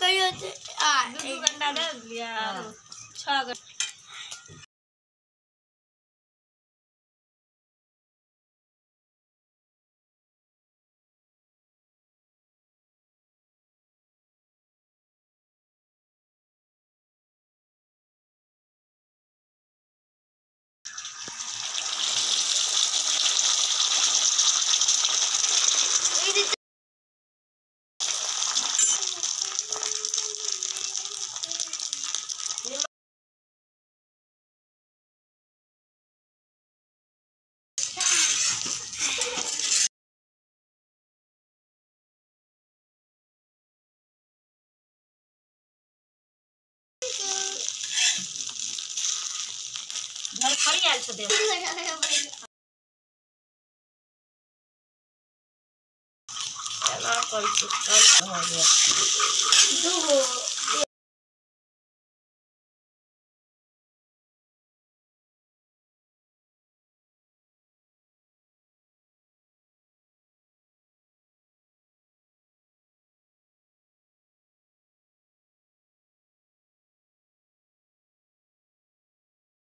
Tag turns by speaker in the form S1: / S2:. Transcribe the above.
S1: कहियो जे आ
S2: दू घंटा दे दिलियै
S3: हाँ।
S2: छः घंटा देव एना करै छै कल
S3: हो गया
S1: दूगो